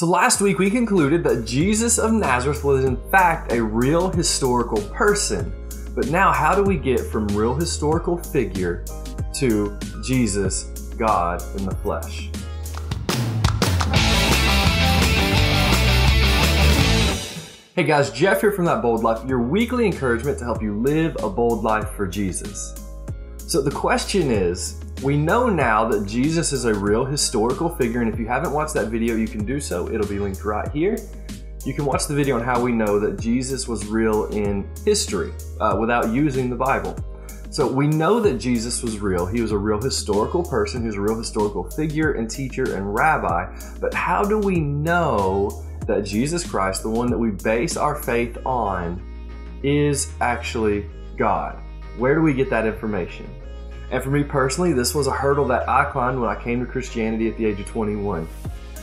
So last week we concluded that Jesus of Nazareth was in fact a real historical person. But now, how do we get from real historical figure to Jesus, God in the flesh? Hey guys, Jeff here from That Bold Life, your weekly encouragement to help you live a bold life for Jesus. So the question is, we know now that Jesus is a real historical figure, and if you haven't watched that video, you can do so. It'll be linked right here. You can watch the video on how we know that Jesus was real in history uh, without using the Bible. So we know that Jesus was real. He was a real historical person, he was a real historical figure and teacher and rabbi. But how do we know that Jesus Christ, the one that we base our faith on, is actually God? Where do we get that information? And for me personally, this was a hurdle that I climbed when I came to Christianity at the age of 21.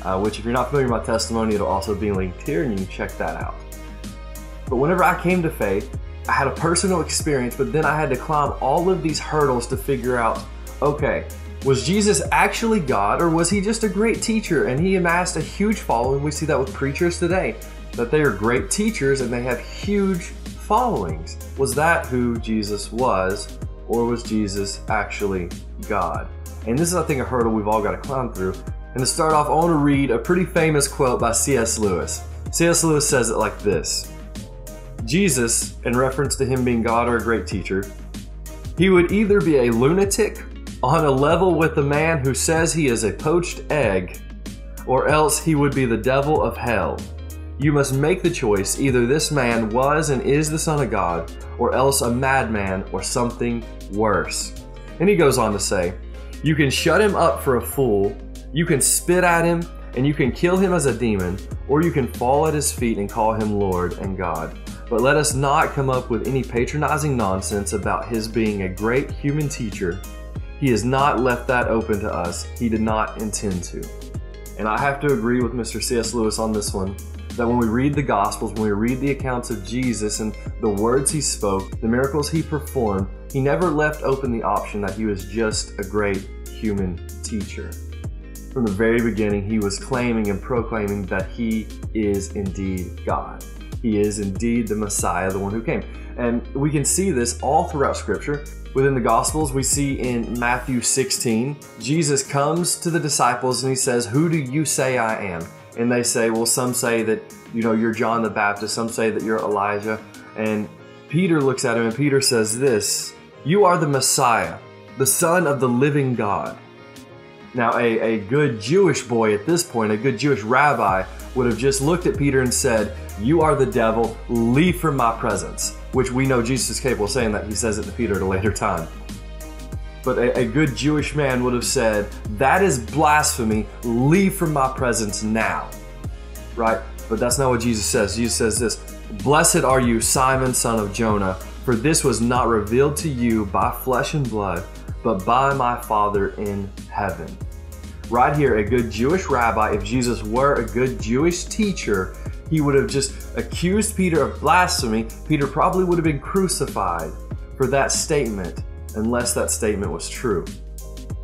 Uh, which, if you're not familiar with my testimony, it'll also be linked here and you can check that out. But whenever I came to faith, I had a personal experience, but then I had to climb all of these hurdles to figure out okay, was Jesus actually God or was he just a great teacher and he amassed a huge following? We see that with preachers today, that they are great teachers and they have huge followings. Was that who Jesus was? Or was Jesus actually God? And this is, I think, a hurdle we've all got to climb through. And to start off, I want to read a pretty famous quote by C.S. Lewis. C.S. Lewis says it like this Jesus, in reference to him being God or a great teacher, he would either be a lunatic on a level with the man who says he is a poached egg, or else he would be the devil of hell. You must make the choice either this man was and is the Son of God, or else a madman or something worse. And he goes on to say, You can shut him up for a fool, you can spit at him, and you can kill him as a demon, or you can fall at his feet and call him Lord and God. But let us not come up with any patronizing nonsense about his being a great human teacher. He has not left that open to us. He did not intend to. And I have to agree with Mr. C.S. Lewis on this one that when we read the Gospels, when we read the accounts of Jesus and the words he spoke, the miracles he performed, he never left open the option that he was just a great human teacher. From the very beginning, he was claiming and proclaiming that he is indeed God. He is indeed the Messiah, the one who came. And we can see this all throughout Scripture. Within the Gospels, we see in Matthew 16, Jesus comes to the disciples and he says, Who do you say I am? And they say, well, some say that, you know, you're John the Baptist, some say that you're Elijah. And Peter looks at him and Peter says this You are the Messiah, the Son of the living God. Now, a, a good Jewish boy at this point, a good Jewish rabbi, would have just looked at Peter and said, You are the devil, leave from my presence. Which we know Jesus is capable of saying that. He says it to Peter at a later time but a, a, good Jewish man would have said, That is blasphemy. Leave from my presence now. Right? But that's not what Jesus says. Jesus says this Blessed are you, Simon, son of Jonah, for this was not revealed to you by flesh and blood, but by my Father in heaven. Right here, a good Jewish rabbi, if Jesus were a good Jewish teacher, he would have just accused Peter of blasphemy. Peter probably would have been crucified for that statement unless that statement was true.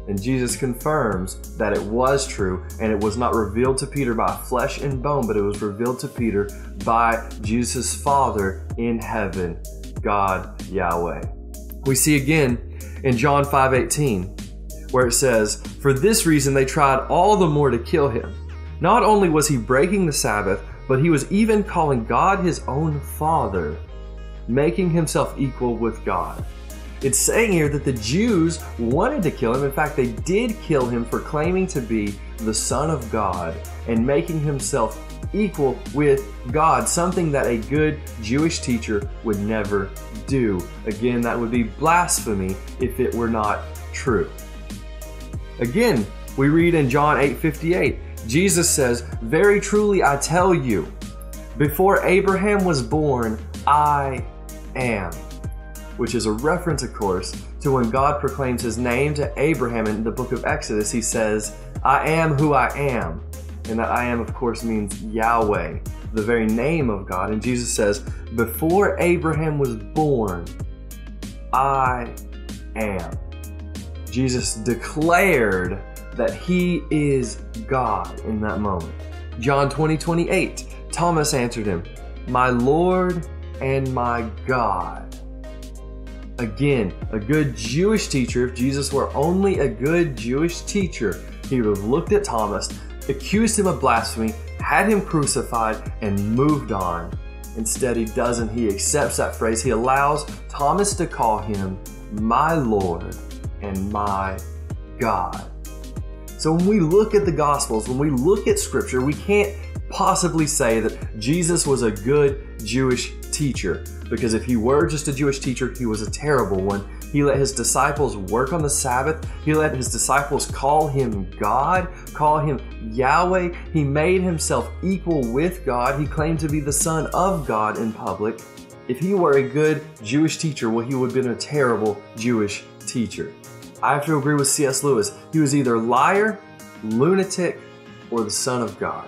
And Jesus confirms that it was true, and it was not revealed to Peter by flesh and bone, but it was revealed to Peter by Jesus' Father in heaven, God Yahweh. We see again in John 5:18, where it says, For this reason they tried all the more to kill him. Not only was he breaking the Sabbath, but he was even calling God his own Father, making himself equal with God. It's saying here that the Jews wanted to kill him. In fact, they did kill him for claiming to be the Son of God and making himself equal with God, something that a good Jewish teacher would never do. Again, that would be blasphemy if it were not true. Again, we read in John 8:58, Jesus says, "Very truly I tell you, before Abraham was born, I am." Which is a reference, of course, to when God proclaims his name to Abraham in the book of Exodus. He says, I am who I am. And that I am, of course, means Yahweh, the very name of God. And Jesus says, Before Abraham was born, I am. Jesus declared that he is God in that moment. John 20, 28, Thomas answered him, My Lord and my God. Again, a good Jewish teacher, if Jesus were only a good Jewish teacher, he would have looked at Thomas, accused him of blasphemy, had him crucified, and moved on. Instead, he doesn't. He accepts that phrase. He allows Thomas to call him my Lord and my God. So when we look at the Gospels, when we look at Scripture, we can't possibly say that Jesus was a good Jewish teacher because if he were just a Jewish teacher, he was a terrible one. He let his disciples work on the Sabbath. He let his disciples call him God, call him Yahweh. He made himself equal with God. He claimed to be the Son of God in public. If he were a good Jewish teacher, well, he would have been a terrible Jewish teacher. I have to agree with C.S. Lewis. He was either liar, lunatic, or the Son of God.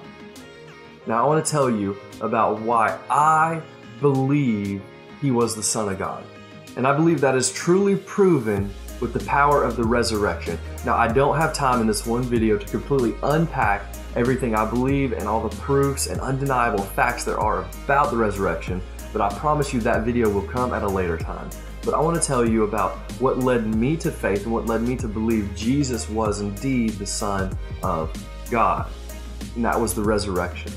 Now, I want to tell you about why I believe he was the Son of God. And I believe that is truly proven with the power of the resurrection. Now, I don't have time in this one video to completely unpack everything I believe and all the proofs and undeniable facts there are about the resurrection, but I promise you that video will come at a later time. But I want to tell you about what led me to faith and what led me to believe Jesus was indeed the Son of God. And that was the resurrection.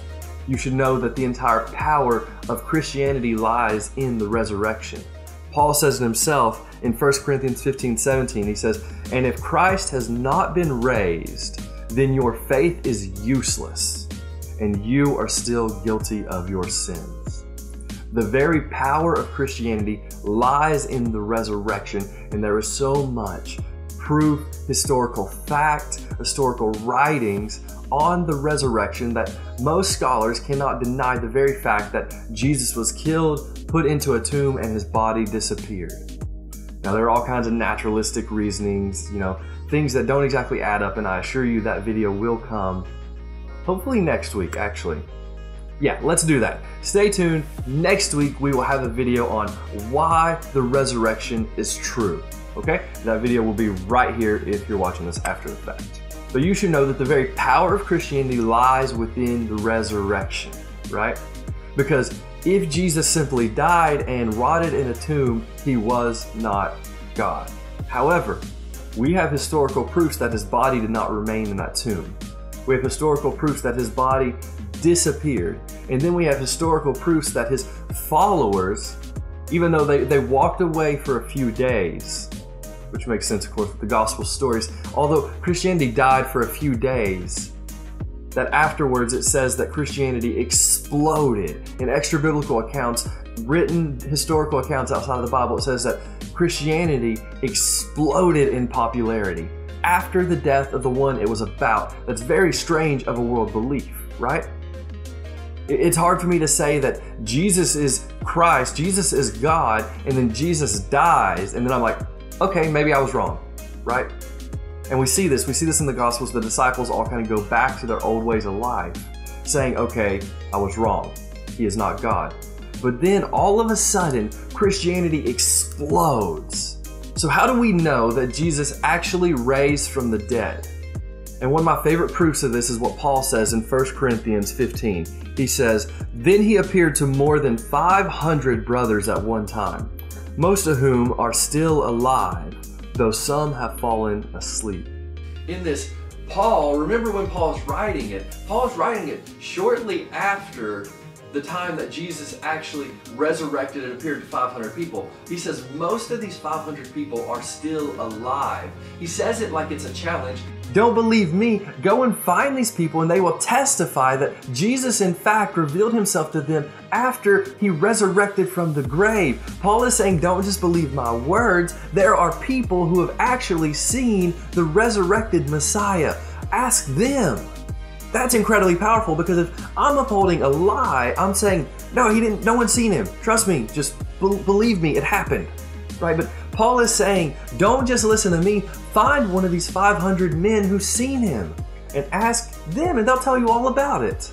You should know that the entire power of Christianity lies in the resurrection. Paul says it himself in 1 Corinthians 15 17. He says, And if Christ has not been raised, then your faith is useless, and you are still guilty of your sins. The very power of Christianity lies in the resurrection, and there is so much proof, historical fact, historical writings on the resurrection that most scholars cannot deny the very fact that Jesus was killed, put into a tomb, and his body disappeared. Now, there are all kinds of naturalistic reasonings, you know, things that don't exactly add up, and I assure you that video will come hopefully next week, actually. Yeah, let's do that. Stay tuned. Next week, we will have a video on why the resurrection is true. Okay? That video will be right here if you're watching this after the fact. But you should know that the very power of Christianity lies within the resurrection, right? Because if Jesus simply died and rotted in a tomb, he was not God. However, we have historical proofs that his body did not remain in that tomb. We have historical proofs that his body disappeared. And then we have historical proofs that his followers, even though they, they walked away for a few days, which makes sense, of course, with the gospel stories. Although Christianity died for a few days, that afterwards it says that Christianity exploded. In extra biblical accounts, written historical accounts outside of the Bible, it says that Christianity exploded in popularity after the death of the one it was about. That's very strange of a world belief, right? It's hard for me to say that Jesus is Christ, Jesus is God, and then Jesus dies, and then I'm like, okay, maybe I was wrong, right? And we see this, we see this in the Gospels. The disciples all kind of go back to their old ways of life, saying, okay, I was wrong. He is not God. But then all of a sudden, Christianity explodes. So, how do we know that Jesus actually raised from the dead? And one of my favorite proofs of this is what Paul says in 1 Corinthians 15. He says, Then he appeared to more than 500 brothers at one time most of whom are still alive, though some have fallen asleep. In this, Paul, remember when Paul's writing it, Paul's writing it shortly after the time that Jesus actually resurrected and appeared to 500 people. He says most of these 500 people are still alive. He says it like it's a challenge. Don't believe me? Go and find these people and they will testify that Jesus, in fact, revealed himself to them after he resurrected from the grave. Paul is saying, don't just believe my words. There are people who have actually seen the resurrected Messiah. Ask them. That's incredibly powerful because if I'm upholding a lie, I'm saying, no, he didn't, no one's seen him. Trust me, just be- believe me, it happened. Right? But Paul is saying, don't just listen to me, find one of these 500 men who've seen him and ask them, and they'll tell you all about it.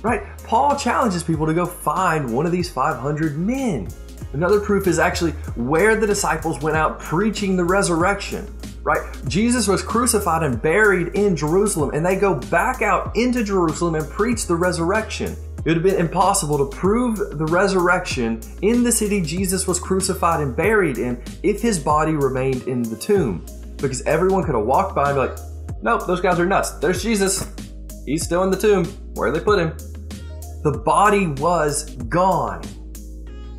Right? Paul challenges people to go find one of these 500 men. Another proof is actually where the disciples went out preaching the resurrection. right? Jesus was crucified and buried in Jerusalem, and they go back out into Jerusalem and preach the resurrection. It would have been impossible to prove the resurrection in the city Jesus was crucified and buried in if his body remained in the tomb. Because everyone could have walked by and be like, nope, those guys are nuts. There's Jesus. He's still in the tomb. Where they put him? The body was gone.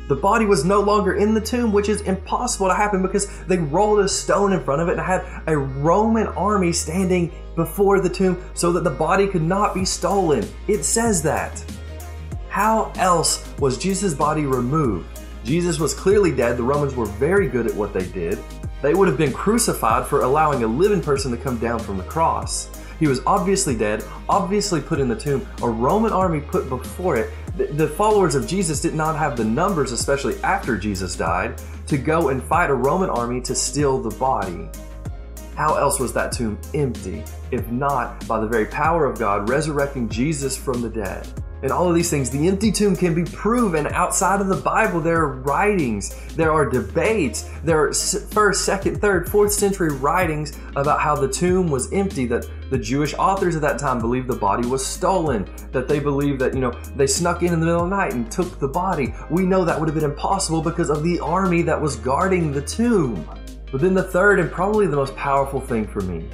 The body was no longer in the tomb, which is impossible to happen because they rolled a stone in front of it and had a Roman army standing before the tomb so that the body could not be stolen. It says that. How else was Jesus' body removed? Jesus was clearly dead. The Romans were very good at what they did. They would have been crucified for allowing a living person to come down from the cross. He was obviously dead, obviously put in the tomb, a Roman army put before it. The, followers of Jesus did not have the numbers, especially after Jesus died, to go and fight a Roman army to steal the body. How else was that tomb empty, if not by the very power of God resurrecting Jesus from the dead? And all of these things. The empty tomb can be proven outside of the Bible. There are writings, there are debates, there are first, second, third, fourth century writings about how the tomb was empty, that the Jewish authors of that time believed the body was stolen, that they believed that, you know, they snuck in in the middle of the night and took the body. We know that would have been impossible because of the army that was guarding the tomb. But then the third and probably the most powerful thing for me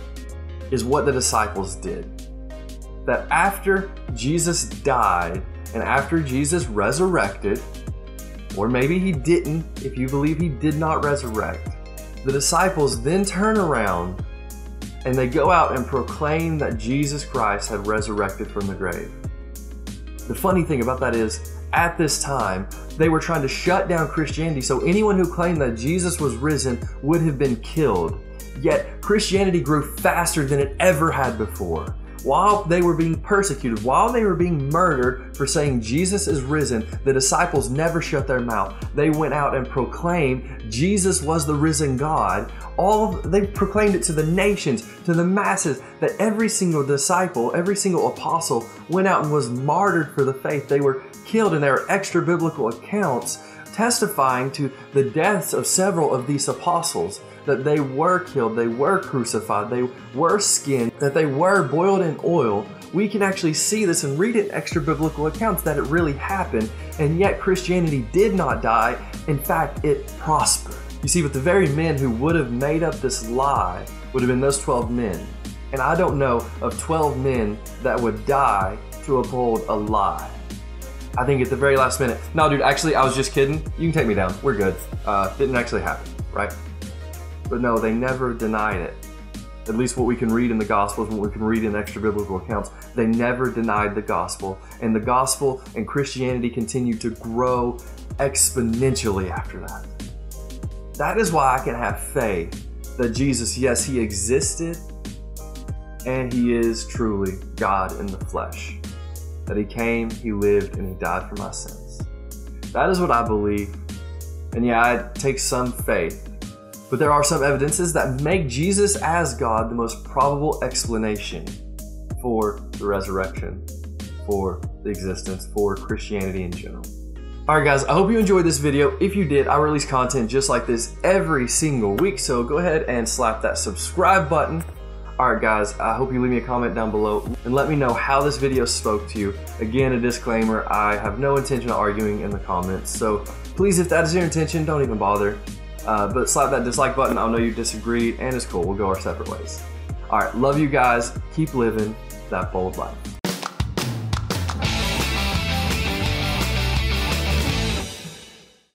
is what the disciples did that after Jesus died and after Jesus resurrected, or maybe he didn't, if you believe he did not resurrect, the disciples then turn around and they go out and proclaim that Jesus Christ had resurrected from the grave. The funny thing about that is, at this time, they were trying to shut down Christianity, so anyone who claimed that Jesus was risen would have been killed. Yet, Christianity grew faster than it ever had before while they were being persecuted, while they were being murdered for saying Jesus is risen, the disciples never shut their mouth. They went out and proclaimed Jesus was the risen God. All they proclaimed it to the nations, to the masses, that every single disciple, every single apostle went out and was martyred for the faith. They were killed, there are extra biblical accounts testifying to the deaths of several of these apostles that they were killed, they were crucified, they were skinned, that they were boiled in oil. We can actually see this and read it in extra biblical accounts that it really happened, and yet Christianity did not die. In fact, it prospered. You see, but the very men who would have made up this lie would have been those 12 men. And I don't know of 12 men that would die to uphold a lie. I think at the very last minute. No, dude, actually, I was just kidding. You can take me down. We're good. Uh, didn't actually happen, right? But no, they never denied it. At least what we can read in the Gospels, what we can read in extra biblical accounts, they never denied the gospel. And the gospel and Christianity continued to grow exponentially after that. That is why I can have faith that Jesus, yes, he existed and he is truly God in the flesh. That he came, he lived, and he died for my sins. That is what I believe. And yeah, it takes some faith but there are some evidences that make Jesus as God the most probable explanation for the resurrection, for the existence, for Christianity in general. Alright guys, I hope you enjoyed this video. If you did, I release content just like this every single week, so go ahead and slap that subscribe button. Alright guys, I hope you leave me a comment down below and let me know how this video spoke to you. Again, a disclaimer, I have no intention of arguing in the comments, so please if that is your intention, don't even bother. Uh, but slap that dislike button. I'll know you disagreed, and it's cool. We'll go our separate ways. All right, love you guys. Keep living that bold life.